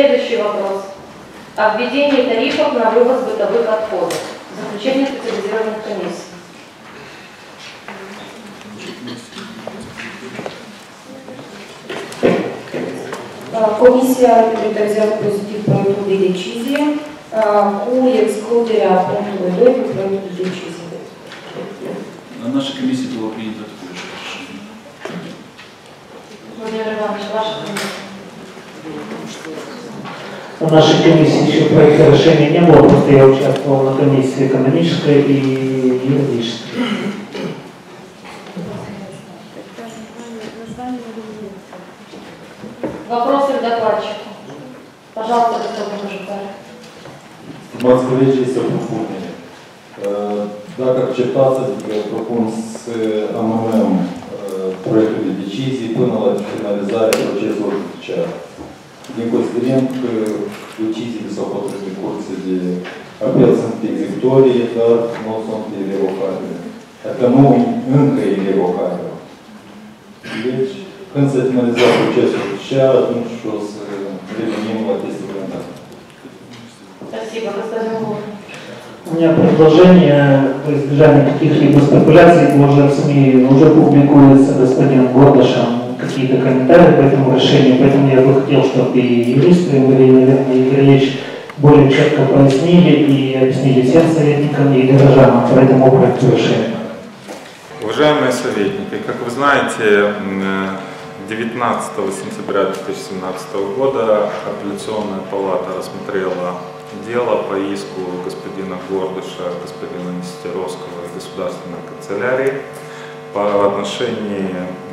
Следующий вопрос. О введении тарифов на вывоз бытовых отходов. Заключение специализированных комиссий. Comisia prioritizează pozitiv proiectul de decizie cu excluderea punctului 2 din proiectul de decizie. На нашей комиссии было принято такое же решение. Владимир Иванович, ваша комиссия. В нашей комиссии еще проекта решения не было, просто я участвовал на комиссии экономической и юридической. Вопросы к докладчику. Пожалуйста, господин Мажикар. Stimați colegi, este o propunere. Uh, Dacă acceptați, adică propun să amânăm uh, proiectul că deciziile sau hotărârile curții de apel sunt executorii, dar nu sunt irrevocabile. Dacă nu, încă irrevocabile. Deci, când se finalizează procesul judiciar, atunci o să revenim la chestii calendare. Спасибо, господин. У меня предложение в избежание каких-либо спекуляций, уже в СМИ уже публикуется господин Гордышем какие-то комментарии по этому решению, поэтому я бы хотел, чтобы и юристы, и Мария наверное, Игорь Ильич более четко пояснили и объяснили всем советникам и горожанам по этому проекту решения. Уважаемые советники, как вы знаете, м, 19 сентября 2017 года апелляционная палата рассмотрела дело по иску господина Гордыша, господина Нестеровского и государственной канцелярии по отношении м,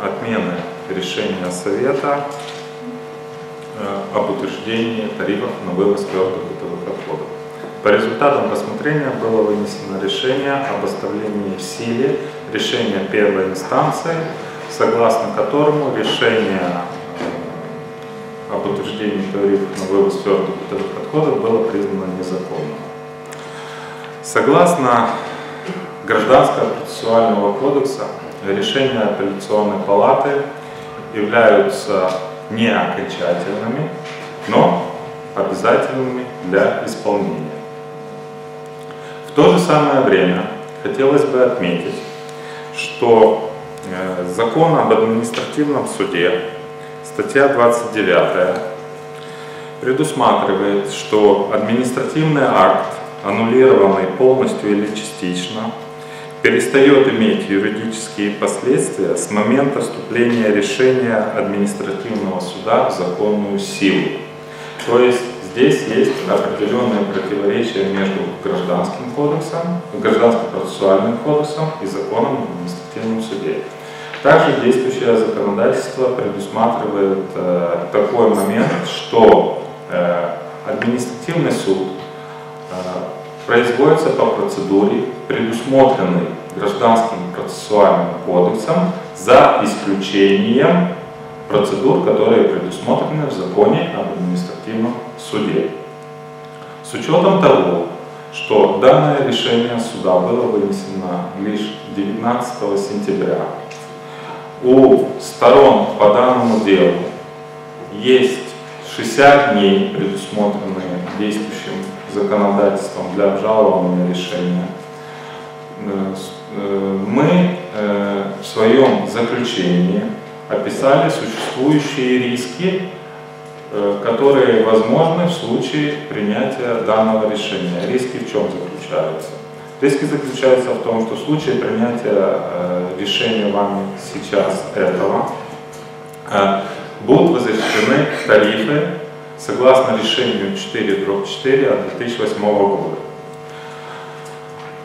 отмены решения Совета э, об утверждении тарифов на вывоз твердых бытовых отходов. По результатам рассмотрения было вынесено решение об оставлении в силе решения первой инстанции, согласно которому решение э, об утверждении тарифов на вывоз твердых бытовых отходов было признано незаконным. Согласно Гражданского процессуального кодекса решения апелляционной палаты являются не окончательными, но обязательными для исполнения. В то же самое время хотелось бы отметить, что э, закон об административном суде, статья 29, предусматривает, что административный акт, аннулированный полностью или частично, перестает иметь юридические последствия с момента вступления решения административного суда в законную силу. То есть здесь есть определенное противоречие между гражданским кодексом, гражданским процессуальным кодексом и законом об административном суде. Также действующее законодательство предусматривает э, такой момент, что э, административный суд э, производится по процедуре, предусмотренной Гражданским процессуальным кодексом, за исключением процедур, которые предусмотрены в законе об административном суде. С учетом того, что данное решение суда было вынесено лишь 19 сентября, у сторон по данному делу есть 60 дней, предусмотренные действующим законодательством для обжалования решения. Э, э, Мы э, в своем заключении описали существующие риски, которые возможны в случае принятия данного решения. Риски в чем заключаются? Риски заключаются в том, что в случае принятия решения вами сейчас этого будут возвращены тарифы согласно решению 4 дробь 4 от 2008 года.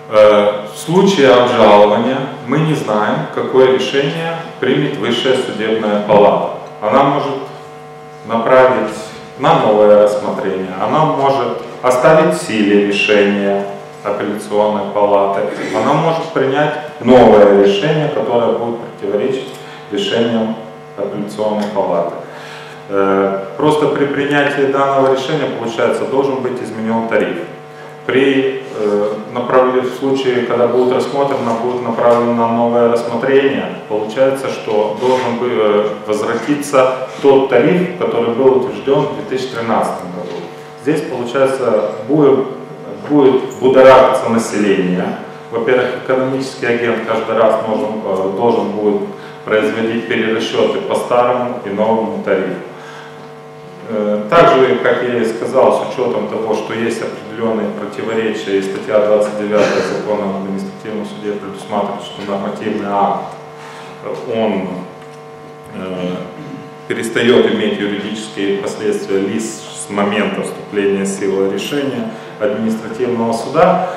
Э, В случае обжалования мы не знаем, какое решение примет Высшая судебная палата. Она может направить на новое рассмотрение, она может оставить в силе решение апелляционной палаты, она может принять новое решение, которое будет противоречить решениям апелляционной палаты. Э, Просто при принятии данного решения, получается, должен быть изменен тариф. При э, в случае, когда будет рассмотрено, будет направлено на новое рассмотрение, получается, что должен бы э, возвратиться тот тариф, который был утвержден в 2013 году. Здесь, получается, будет, будет будоражиться население. Во-первых, экономический агент каждый раз должен, должен будет производить перерасчеты по старому и новому тарифу. Э, Также, как я и сказал, с учетом того, что есть определенные противоречия, и статья 29 закона об административном суде предусматривает, что нормативный акт, он э, перестает иметь юридические последствия лишь с момента вступления в силу решения административного суда.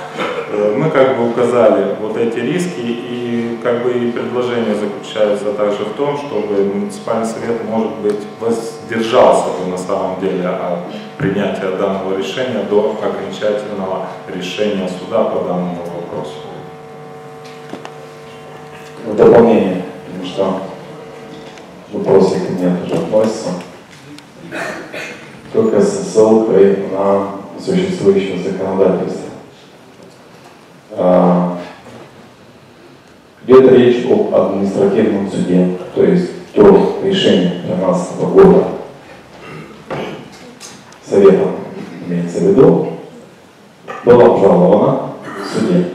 Э, Мы как бы указали вот эти риски и как бы и предложение заключается также в том, чтобы муниципальный совет, может быть, воздержался бы на самом деле от принятия данного решения до окончательного решения суда по данному вопросу. В дополнение, потому что вопросы ко мне тоже относятся. Только ссылкой на существующее законодательство. А, Идет речь об административном суде, то есть то решение 2013 года Советом, имеется в виду, было обжаловано в суде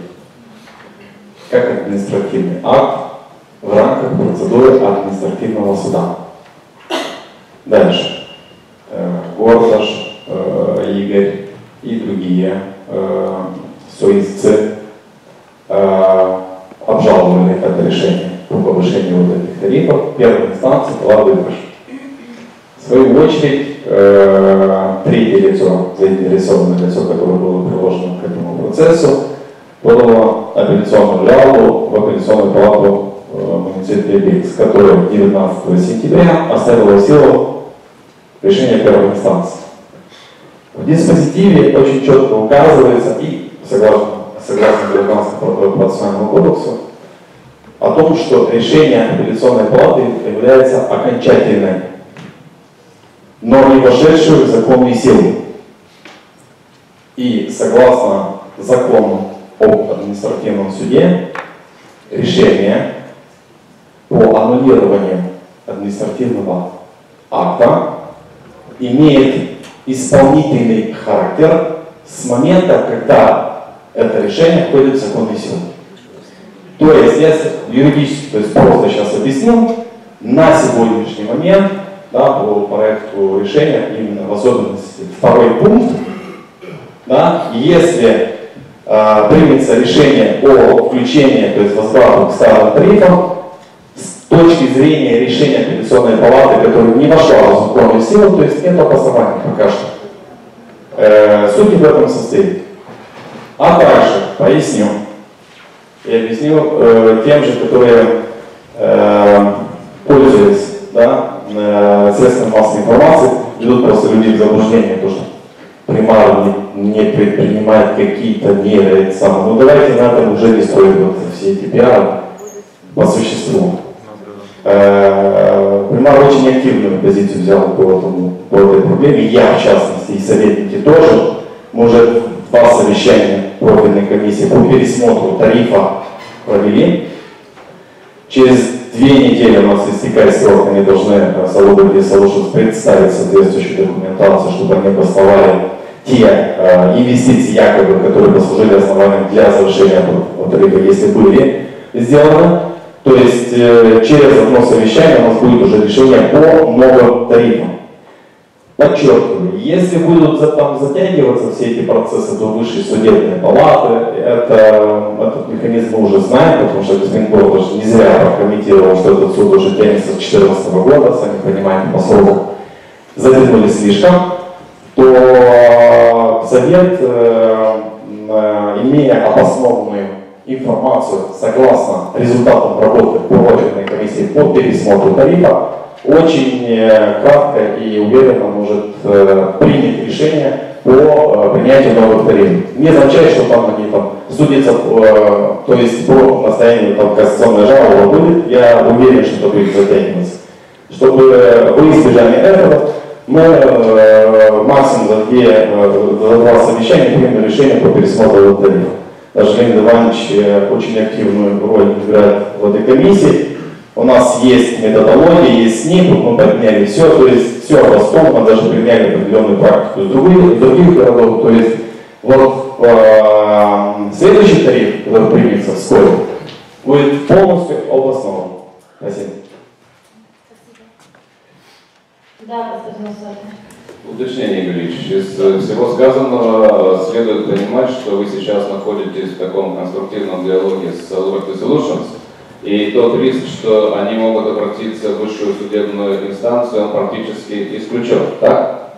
как административный акт в рамках процедуры административного суда. Дальше. Э, Гордаш, э, Игорь и другие э, э, обжаловали это решение по повышению вот этих тарифов. Первой инстанции была выигрыш. В свою очередь, э, третье лицо, заинтересованное лицо, которое было приложено к этому процессу, подало апелляционную жалобу в апелляционную палату э, муниципалитета Бельгс, которая 19 сентября оставила в силу решение первой инстанции. Диспозитиве очень четко указывается и согласно, согласно Гражданскому процессуальному кодексу о том, что решение апелляционной палаты является окончательным, но не вошедшим в законные силы. И согласно закону об административном суде решение по аннулированию административного акта имеет исполнительный характер с момента, когда это решение входит в законную силу. То есть, если юридически, то есть просто сейчас объяснил, на сегодняшний момент, да, по проекту решения, именно в особенности второй пункт, да, если э, примется решение о включении, то есть возврату к старым тарифам, точки зрения решения апелляционной палаты, которая не вошла в законную силу, то есть нет обоснования пока что. Э, суть в этом состоит. А дальше поясню. Я объясню э, тем же, которые э, пользуются да, э, средствами массовой информации, ведут просто людей в заблуждение, то, что примар не, не предпринимает какие-то меры, это. Ну давайте на этом уже не строим вот все эти пиары по существу. Примар очень активную позицию взял по, этому, по этой проблеме, я в частности, и советники тоже. Мы уже два совещания профильной комиссии по пересмотру тарифа провели. Через две недели у нас истекает срок, они должны э, Салубы и Solutions представить соответствующую документацию, чтобы они обосновали те э, инвестиции, якобы, которые послужили основанием для завершения этого тарифа, если были сделаны. То есть э, через одно совещание у нас будет уже решение по новым тарифам. Подчеркиваю, если будут там затягиваться все эти процессы до высшей судебной палаты, это, этот механизм мы уже знаем, потому что господин Гордыш не зря прокомментировал, что этот суд уже тянется с 2014 года, сами понимаете, по сроку затянули слишком, то Совет, э, э, имея обоснованную информацию согласно результатам работы профильной комиссии по пересмотру тарифа, очень э, кратко и уверенно может э, принять решение по э, принятию новых тарифов. Не означает, что там там судятся, то есть по настоянию там кассационная жалоба будет, я уверен, что это будет затягиваться. Чтобы во избежание этого, мы максимум за, две, за два совещания примем решение по пересмотру тарифа. Леонид Иванович э, очень активную роль играет в этой комиссии. У нас есть методология, есть СНИП, мы подняли все, то есть все обоснованно, даже применяли определенную практику из других, других городов. То есть вот э, следующий тариф, который примется вскоре, будет полностью обоснован. Спасибо. Да, господин. Уточнение, Игорь Ильич. Из э, всего сказанного следует понимать, что вы сейчас находитесь в таком конструктивном диалоге с Liberty Solutions, и тот риск, что они могут обратиться в высшую судебную инстанцию, он практически исключен, так?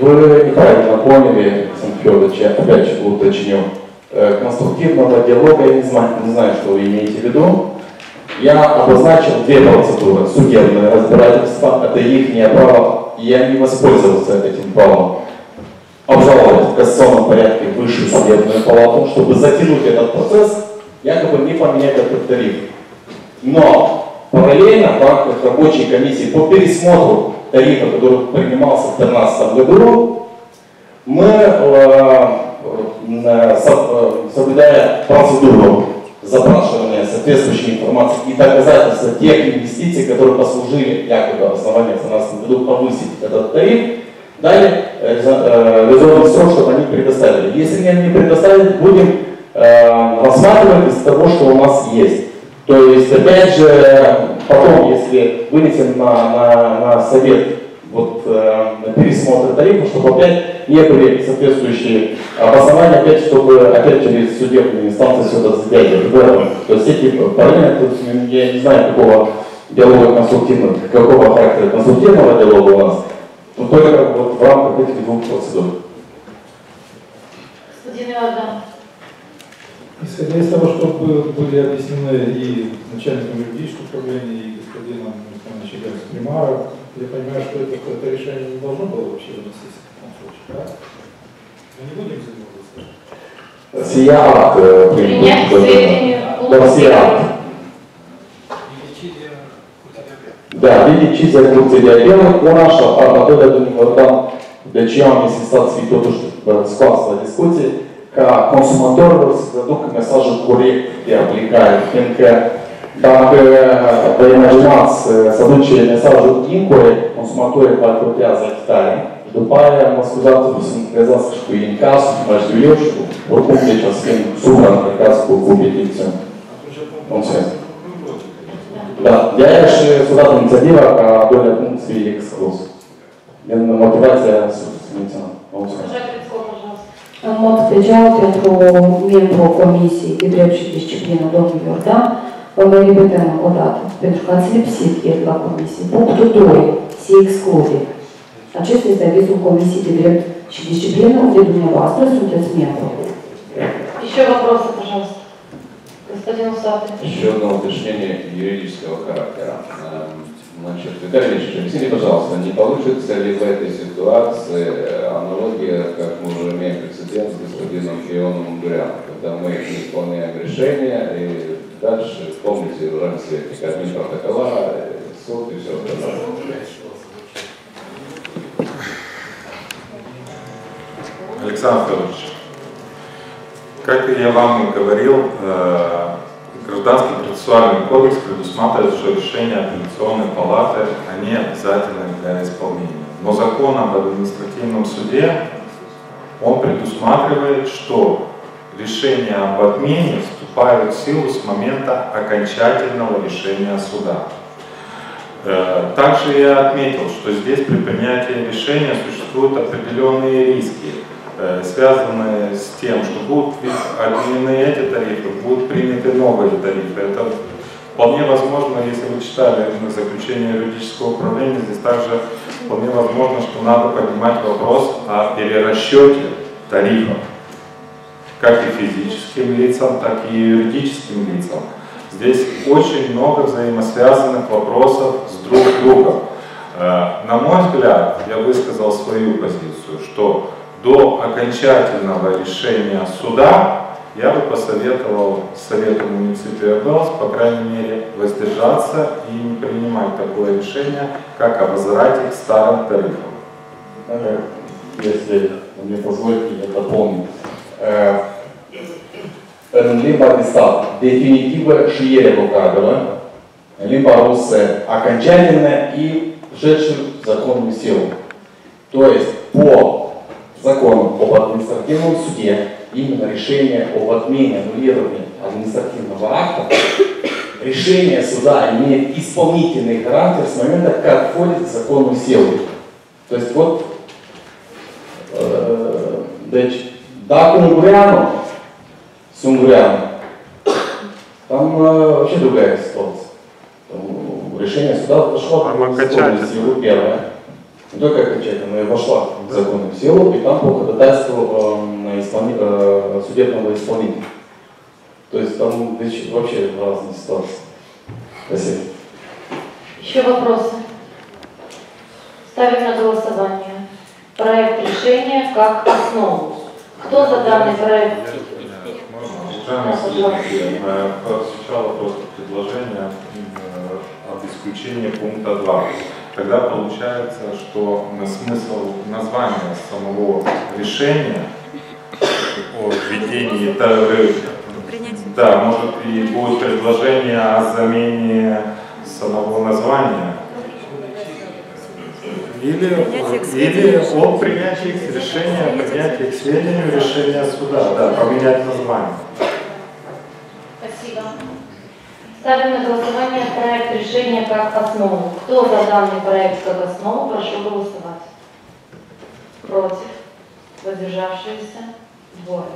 Вы неправильно поняли, Александр Федорович, опять же уточню. Э, Конструктивного диалога я не знаю, не знаю, что вы имеете в виду. Я обозначил две процедуры. Судебное разбирательство, это их право, я не воспользовался этим правом. Обжаловать в кассационном порядке высшую судебную палату, чтобы затянуть этот процесс, якобы не поменять этот тариф. Но параллельно в рамках рабочей комиссии по пересмотру тарифа, который принимался в 2013 году, мы, э, э, э, соблюдая процедуру запрашивания соответствующей информации и доказательства тех инвестиций, которые послужили якобы основанием в 2013 году повысить этот тариф, дали э, э, резервный срок, чтобы они предоставили. Если они не предоставили, будем э, рассматривать из того, что у нас есть. То есть, опять же, потом, если вынесем на, на, на совет вот, э, пересмотр тарифа, чтобы опять не были соответствующие обоснования, опять, чтобы опять через судебные инстанции все это затягивать. Этом. То есть эти параллельно, есть, я не знаю, какого диалога конструктивного, какого характера конструктивного диалога у нас, но только вот в рамках этих двух процедур. Господин Иордан. Исходя из того, что бы- были объяснены и начальником юридического управления, и господином Михайловичем Примаров, я понимаю, что это, это решение не должно было вообще выноситься в таком случае, да? Мы не будем заниматься. Сия акт э, Принять к принят, сведению да, сия акт. Да, види ci zaključili dijalog ponaša, a na dodaju Jordan, da će on mislim sad svi to što sklasa diskusije, ca consumatorul să ducă mesajul corect de aplicare, fiindcă și cu incasul, mai știu eu, și oricum deci o să fim supraîncărcați cu, cu petiție. Mulțumesc. Da, de-aia și s-a dat inițiativa ca a doilea punct să fie exclus. Din motivația susținută. Mulțumesc. Госпожа Крицко, пожалуйста. În mod special pentru membrul Comisiei de Drept și Disciplină, domnul Iordan, vă mai repetăm o dată, pentru că ați lipsit ieri la Comisie. Punctul 2 se exclude. Acesta este avizul Comisiei de Drept și Disciplină, unde dumneavoastră sunteți membru. Еще вопросы, пожалуйста. Господин Усатый. Еще одно уточнение юридического характера. Эм, Значит, Виталий Ильич, объясните, пожалуйста, не получится ли в этой ситуации э, аналогия, как мы уже имеем прецедент с господином Фионом Гуряном, когда мы не исполняем решения и дальше, помните, в ранцвете, админ протокола, суд и все остальное. Александр Федорович, как я вам и говорил, э, Гражданский процессуальный кодекс предусматривает, что решения апелляционной палаты, они обязательны для исполнения. Но закон об административном суде, он предусматривает, что решения об отмене вступают в силу с момента окончательного решения суда. Э, Также я отметил, что здесь при принятии решения существуют определенные риски, э, связанные с тем, что будут отменены эти тарифы, будут приняты новые тарифы. Это вполне возможно, если вы читали заключение юридического управления, здесь также вполне возможно, что надо поднимать вопрос о перерасчете тарифов, как и физическим лицам, так и юридическим лицам. Здесь очень много взаимосвязанных вопросов с друг другом. Э, На мой взгляд, я высказал свою позицию, что до окончательного решения суда я бы посоветовал Совету муниципиальных Белс, по крайней мере, воздержаться и не принимать такое решение, как обозрать их старым тарифом. Э, Если мне позволите, я дополню. În limba de stat definitivă și irrevocabilă, în limba rusă окончательная и шедшую законную силу. То есть по закону об административном суде именно решение об отмене, аннулировании административного акта, решение суда имеет исполнительный характер с момента, как входит в законную силу. То есть вот, э, deci, dacă Унгуряном, там э, вообще другая ситуация. Там, э, решение суда вошло Там в силу первое. Не только окончательно, но и вошла в законную силу, и там по ходатайству э, исполни- э, судебного исполнителя. То есть там вообще разные ситуации. Спасибо. Еще вопросы? Ставим на голосование проект решения как основу. Кто за данный проект? Уважаемый э, прозвучало просто предложение э, об исключении пункта 2. Тогда получается, что на смысл названия самого решения о введении ТР, да, может и будет предложение о замене самого названия. Или, или о принятии решения, принятии к сведению решения суда, да, поменять название. Спасибо. Ставим на голосование проект решения как основу. Кто за данный проект как основу, прошу голосовать. Против? Воздержавшиеся? Двое.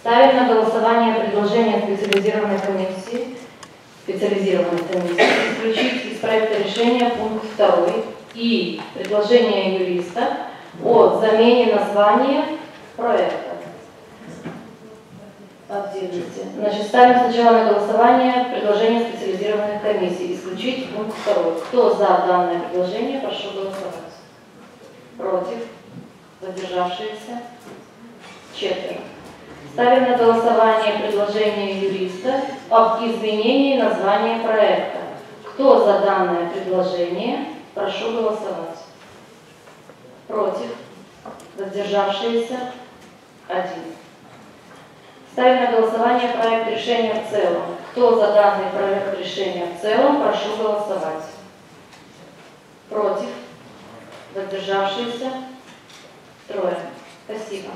Ставим на голосование предложение специализированной комиссии, специализированной комиссии исключить из проекта решения пункт 2 и предложение юриста о замене названия проекта. Отдельности. Значит, ставим сначала на голосование предложение специализированных комиссий. Исключить пункт второй. Кто за данное предложение, прошу голосовать. Против? Задержавшиеся? Четверо. Ставим на голосование предложение юриста об изменении названия проекта. Кто за данное предложение, прошу голосовать. Против? Воздержавшиеся? Один. Ставим на голосование проект решения в целом. Кто за данный проект решения в целом, прошу голосовать. Против? Воздержавшиеся? Трое. Спасибо.